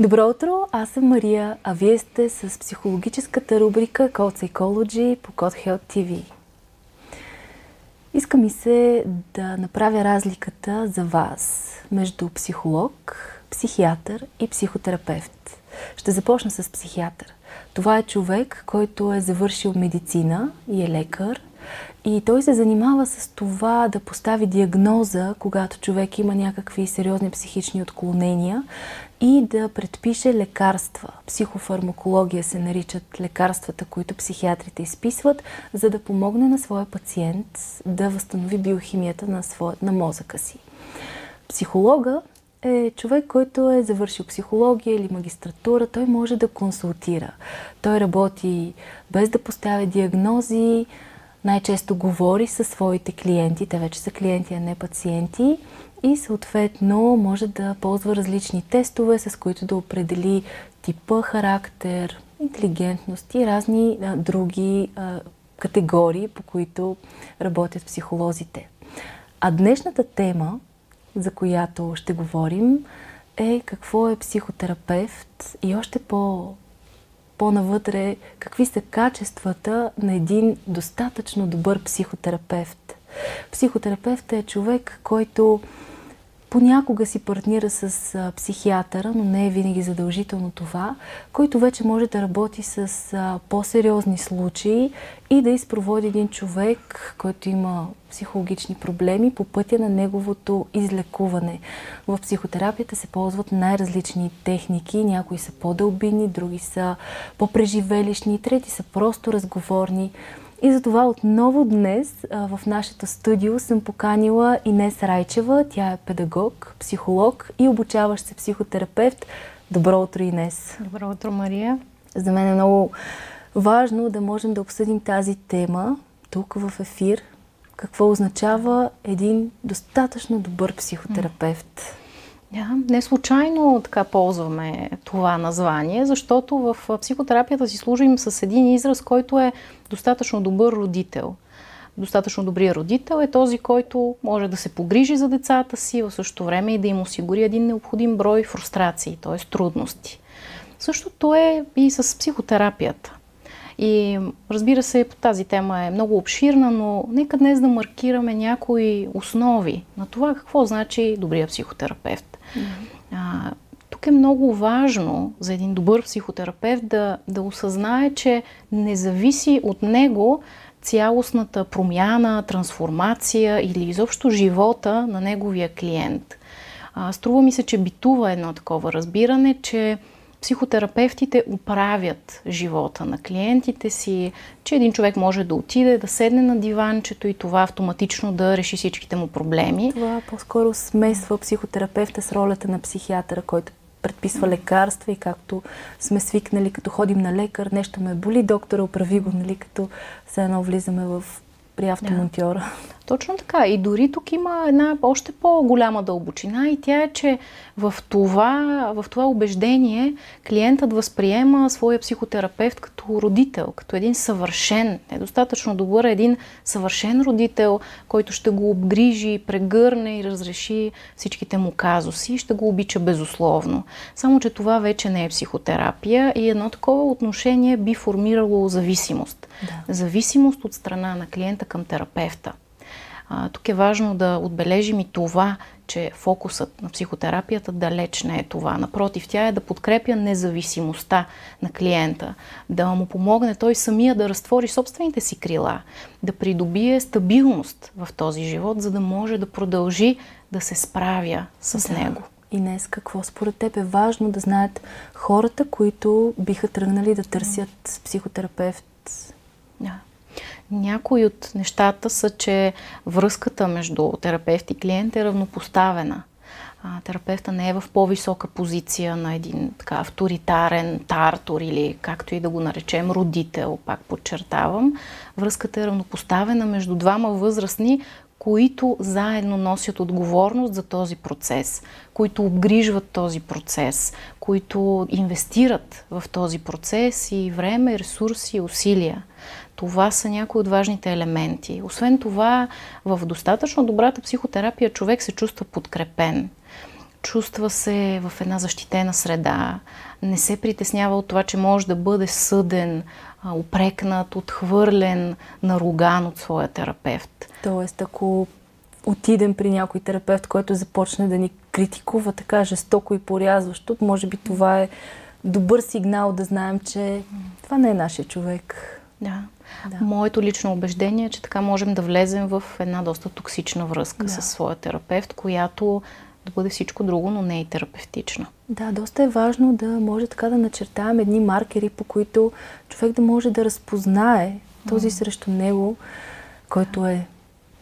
Добро утро, аз съм Мария, а вие сте с психологическата рубрика Code Psychology по Code Health TV. Иска ми се да направя разликата за вас между психолог, психиатър и психотерапевт. Ще започна с психиатър. Това е човек, който е завършил медицина и е лекар – и той се занимава с това да постави диагноза, когато човек има някакви сериозни психични отклонения и да предпише лекарства. Психофармакология се наричат лекарствата, които психиатрите изписват, за да помогне на своя пациент да възстанови биохимията на, своя, на мозъка си. Психолога е човек, който е завършил психология или магистратура, той може да консултира. Той работи без да поставя диагнози, най-често говори със своите клиенти, те вече са клиенти, а не пациенти и съответно може да ползва различни тестове, с които да определи типа характер, интелигентност и разни а, други а, категории, по които работят психолозите. А днешната тема, за която ще говорим, е какво е психотерапевт и още по по-навътре какви са качествата на един достатъчно добър психотерапевт. Психотерапевт е човек, който понякога си партнира с а, психиатъра, но не е винаги задължително това, който вече може да работи с по-сериозни случаи и да изпроводи един човек, който има психологични проблеми по пътя на неговото излекуване. В психотерапията се ползват най-различни техники. Някои са по-дълбини, други са по-преживелищни, трети са просто разговорни. И затова отново днес в нашето студио съм поканила Инес Райчева. Тя е педагог, психолог и обучаващ се психотерапевт. Добро утро, Инес! Добро утро, Мария! За мен е много важно да можем да обсъдим тази тема тук в ефир. Какво означава един достатъчно добър психотерапевт? Да, не случайно така ползваме това название, защото в психотерапията си служим с един израз, който е достатъчно добър родител. Достатъчно добрият родител е този, който може да се погрижи за децата си, в същото време и да им осигури един необходим брой фрустрации, т.е. трудности. Същото е и с психотерапията. И разбира се, тази тема е много обширна, но нека днес да маркираме някои основи на това какво значи добрия психотерапевт. Mm-hmm. А, тук е много важно за един добър психотерапевт да, да осъзнае, че не зависи от него цялостната промяна, трансформация или изобщо живота на неговия клиент. А, струва ми се, че битува едно такова разбиране, че психотерапевтите управят живота на клиентите си, че един човек може да отиде, да седне на диванчето и това автоматично да реши всичките му проблеми. Това по-скоро смесва психотерапевта с ролята на психиатъра, който предписва лекарства и както сме свикнали, като ходим на лекар, нещо ме боли, доктора оправи го, нали, като все едно влизаме в при автомонтьора. Да. Точно така. И дори тук има една още по-голяма дълбочина и тя е, че в това, в това убеждение клиентът възприема своя психотерапевт като родител, като един съвършен, недостатъчно добър, един съвършен родител, който ще го обгрижи, прегърне и разреши всичките му казуси и ще го обича безусловно. Само, че това вече не е психотерапия и едно такова отношение би формирало зависимост. Да. Зависимост от страна на клиента към терапевта. А, тук е важно да отбележим и това, че фокусът на психотерапията далеч не е това. Напротив, тя е да подкрепя независимостта на клиента, да му помогне той самия да разтвори собствените си крила, да придобие стабилност в този живот, за да може да продължи да се справя с да. него. И днес какво според теб е важно да знаят хората, които биха тръгнали да търсят психотерапевт? Да. Някои от нещата са, че връзката между терапевт и клиент е равнопоставена. А, терапевта не е в по-висока позиция на един така авторитарен тартор или както и да го наречем родител, пак подчертавам. Връзката е равнопоставена между двама възрастни, които заедно носят отговорност за този процес, които обгрижват този процес, които инвестират в този процес и време, ресурси, усилия. Това са някои от важните елементи. Освен това, в достатъчно добрата психотерапия човек се чувства подкрепен. чувства се в една защитена среда, не се притеснява от това, че може да бъде съден, опрекнат, отхвърлен, наруган от своя терапевт. Тоест, ако отидем при някой терапевт, който започне да ни критикува така жестоко и порязващо, може би това е добър сигнал да знаем, че това не е нашия човек. Да. да. Моето лично убеждение е, че така можем да влезем в една доста токсична връзка да. с своя терапевт, която да бъде всичко друго, но не и терапевтична. Да, доста е важно да може така да начертаем едни маркери, по които човек да може да разпознае този срещу него, който е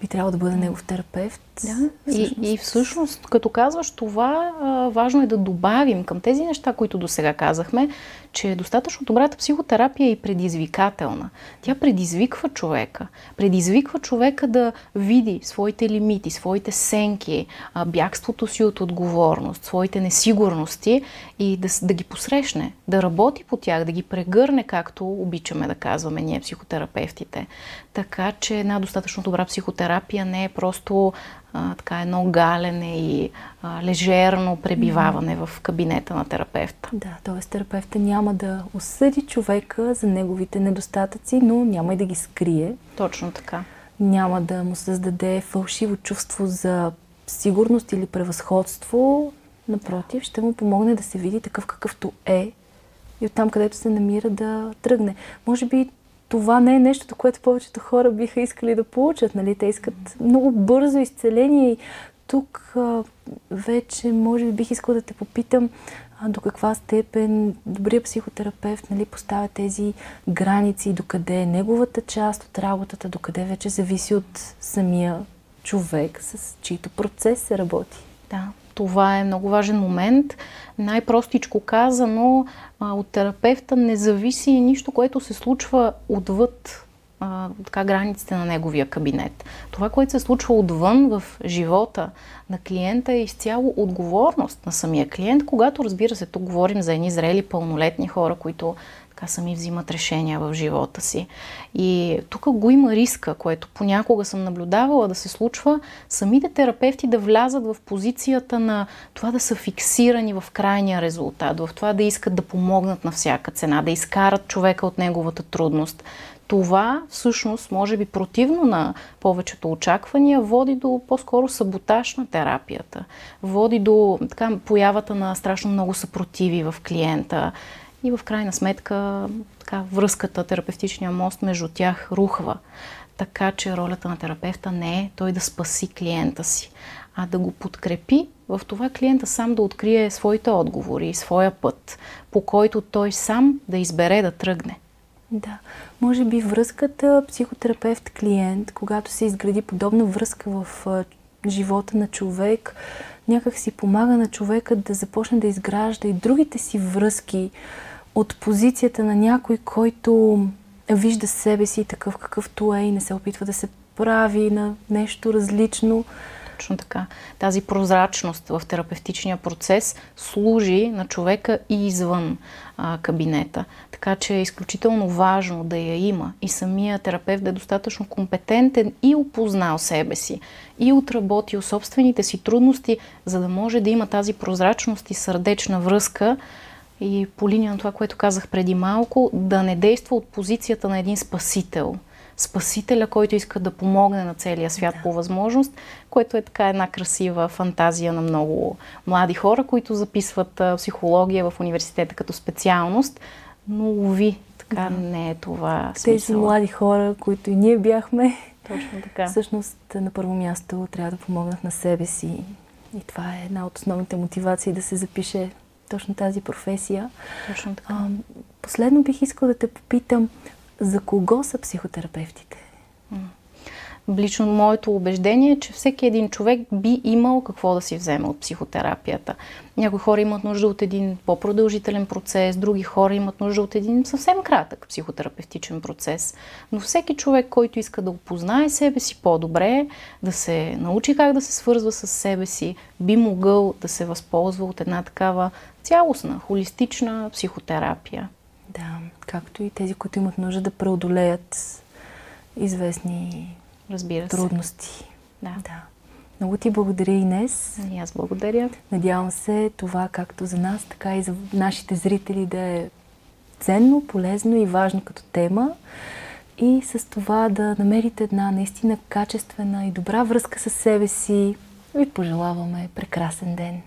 би трябвало да бъде негов терапевт. Да. Всъщност. И, и всъщност, като казваш това, важно е да добавим към тези неща, които до сега казахме, че е достатъчно добрата психотерапия и предизвикателна. Тя предизвиква човека. Предизвиква човека да види своите лимити, своите сенки, бягството си от отговорност, своите несигурности и да, да ги посрещне, да работи по тях, да ги прегърне, както обичаме да казваме ние психотерапевтите. Така че една достатъчно добра психотерапия не е просто а, така едно галене и а, лежерно пребиваване mm-hmm. в кабинета на терапевта. Да, т.е. терапевта няма да осъди човека за неговите недостатъци, но няма и да ги скрие. Точно така. Няма да му създаде фалшиво чувство за сигурност или превъзходство. Напротив, ще му помогне да се види такъв какъвто е и оттам, където се намира да тръгне. Може би това не е нещото, което повечето хора биха искали да получат. Нали? Те искат много бързо изцеление и тук а, вече, може би, бих искала да те попитам а, до каква степен добрият психотерапевт нали, поставя тези граници, докъде е неговата част от работата, докъде вече зависи от самия човек, с чийто процес се работи. Да, това е много важен момент. Най-простичко казано, от терапевта не зависи нищо, което се случва отвъд а, така, границите на неговия кабинет. Това, което се случва отвън в живота на клиента е изцяло отговорност на самия клиент, когато, разбира се, тук говорим за едни зрели пълнолетни хора, които така сами взимат решения в живота си. И тук го има риска, което понякога съм наблюдавала да се случва, самите терапевти да влязат в позицията на това да са фиксирани в крайния резултат, в това да искат да помогнат на всяка цена, да изкарат човека от неговата трудност. Това всъщност, може би противно на повечето очаквания, води до по-скоро саботаж на терапията. Води до така, появата на страшно много съпротиви в клиента и в крайна сметка така, връзката, терапевтичния мост между тях рухва. Така че ролята на терапевта не е той да спаси клиента си, а да го подкрепи в това клиента сам да открие своите отговори и своя път, по който той сам да избере да тръгне. Да, може би връзката психотерапевт-клиент, когато се изгради подобна връзка в живота на човек, някак си помага на човека да започне да изгражда и другите си връзки от позицията на някой, който вижда себе си такъв какъвто е и не се опитва да се прави на нещо различно. Точно така. Тази прозрачност в терапевтичния процес служи на човека и извън а, кабинета. Така че е изключително важно да я има и самия терапевт да е достатъчно компетентен и опознал себе си, и отработил собствените си трудности, за да може да има тази прозрачност и сърдечна връзка и по линия на това, което казах преди малко, да не действа от позицията на един спасител. Спасителя, който иска да помогне на целия свят да. по възможност, което е така една красива фантазия на много млади хора, които записват психология в университета като специалност, но уви, така да. не е това смисъл. Тези млади хора, които и ние бяхме, Точно така. всъщност на първо място трябва да помогнат на себе си. И това е една от основните мотивации да се запише точно тази професия. Точно така. А, последно бих искала да те попитам, за кого са психотерапевтите? Лично моето убеждение е, че всеки един човек би имал какво да си вземе от психотерапията. Някои хора имат нужда от един по-продължителен процес, други хора имат нужда от един съвсем кратък психотерапевтичен процес. Но всеки човек, който иска да опознае себе си по-добре, да се научи как да се свързва с себе си, би могъл да се възползва от една такава цялостна, холистична психотерапия. Да, както и тези, които имат нужда да преодолеят известни Разбира се. трудности. Да. да. Много ти благодаря, Инес. И аз благодаря. Надявам се това както за нас, така и за нашите зрители да е ценно, полезно и важно като тема. И с това да намерите една наистина качествена и добра връзка с себе си. Ви пожелаваме прекрасен ден!